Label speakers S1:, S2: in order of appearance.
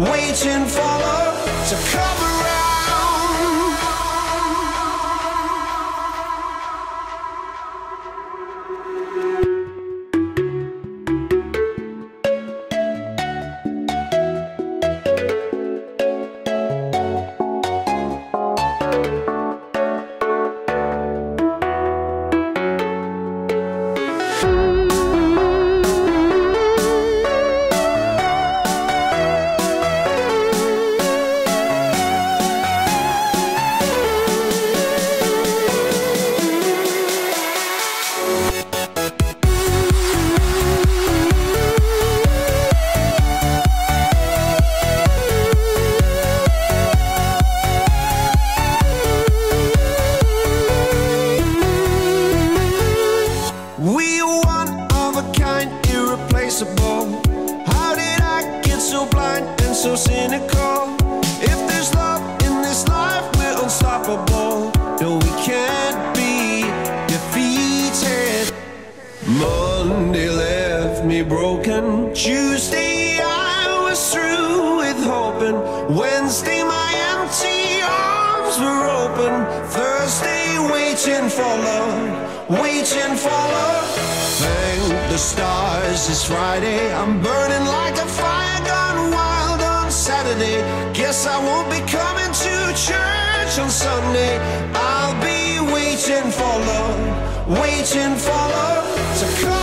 S1: waiting for love to come so cynical? If there's love in this life, we're unstoppable. No, we can't be defeated. Monday left me broken. Tuesday I was through with hoping. Wednesday my empty arms were open. Thursday waiting for love, waiting for love. Thank the stars it's Friday. I'm burning like a fire gone wild Saturday. Guess I won't be coming to church on Sunday. I'll be waiting for love, waiting for love